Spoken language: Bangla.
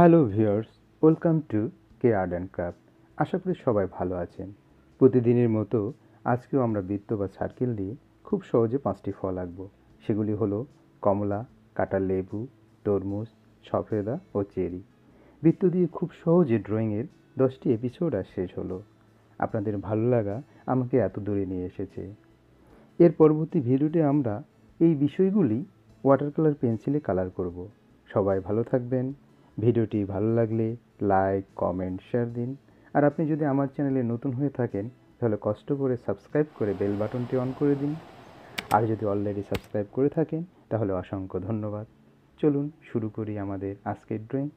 Hello viewers, welcome to K art and craft. আশা করি সবাই ভালো আছেন। প্রতিদিনের মতো আজকেও আমরা বৃত্ত বা সার্কেল দিয়ে খুব সহজে পাঁচটি ফল আঁকবো। সেগুলি হলো কমলা কাটা লেবু, তরমুজ, সফেদা ও চেরি। বৃত্ত দিয়ে খুব সহজে ড্রয়িংয়ের দশটি এপিসোড আর শেষ হলো। আপনাদের ভালো লাগা আমাকে এত দূরে নিয়ে এসেছে। এর পরবর্তী ভিডিওতে আমরা এই বিষয়গুলি ওয়াটার কালার পেন্সিলে কালার করব। সবাই ভালো থাকবেন। ভিডিওটি ভালো লাগলে লাইক, কমেন্ট, শেয়ার দিন। আর আপনি যদি আমার চ্যানেলে নতুন হয়ে থাকেন, তাহলে কষ্ট করে সাবস্ক্রাইব করে বেল বাটনটি অন করে দিন। আর যদি অলরেডি সাবস্ক্রাইব করে থাকেন, তাহলে অসংখ্য ধন্যবাদ। চলুন শুরু করি আমাদের আজকের ড্রয়িং।